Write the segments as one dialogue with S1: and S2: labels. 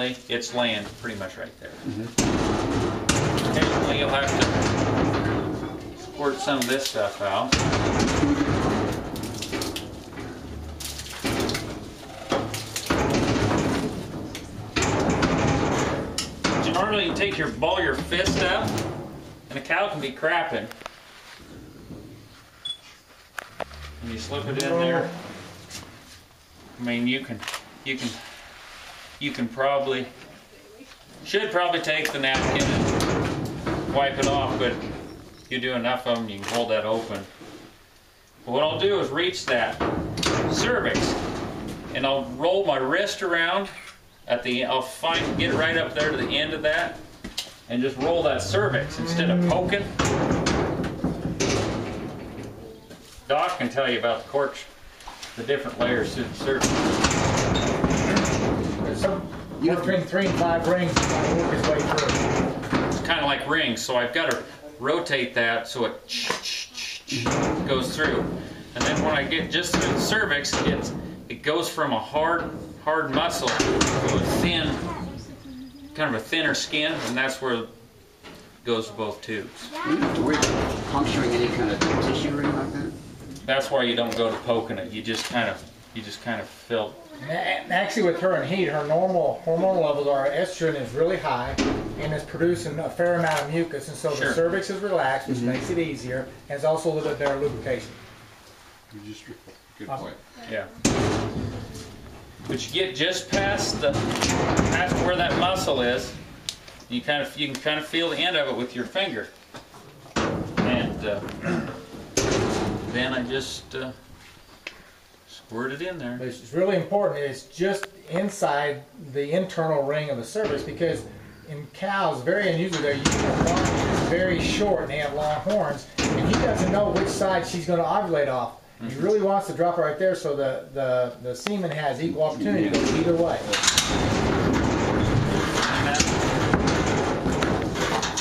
S1: It's laying pretty much right there. Mm-hmm. Occasionally, you'll have to squirt some of this stuff out. Normally you take your ball your fist out, and a cow can be crapping. And you slip it in there. I mean, you can, you can, you can probably, should probably take the napkin and wipe it off, but you do enough of them, you can hold that open. But what I'll do is reach that cervix, and I'll roll my wrist around at the, I'll find, get right up there to the end of that, and just roll that cervix instead of poking. Doc can tell you about the corks, the different layers to the cervix.
S2: There's some, between three and five rings, he's work his way through.
S1: It's kind of like rings, so I've got to rotate that so it goes through. And then when I get just to the cervix, it, it goes from a hard, hard muscle to a thin, kind of a thinner skin, and that's where it goes to both tubes.
S3: You don't have to worry about puncturing any kind of tissue or anything like that?
S1: That's why you don't go to poking it. You just kind of, you just kind of fill.
S2: Actually, with her and heat, her normal hormonal levels are estrogen is really high and is producing a fair amount of mucus, and so
S1: Sure.
S2: the cervix is relaxed, which makes it easier, and it's also a little bit better lubrication.
S4: You just, good point.
S1: Yeah. But you get just past the, past where that muscle is, you kind of, you can kind of feel the end of it with your finger. And uh, then I just uh, squirt it in there.
S2: But it's really important, it's just inside the internal ring of the cervix, because in cows, very unusual, their uterine lining is very short and they have long horns, and he doesn't know which side she's gonna ovulate off. He mm-hmm. really wants to drop it right there so the, the, the semen has equal opportunity to go either way.
S1: And that,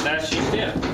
S1: that she did.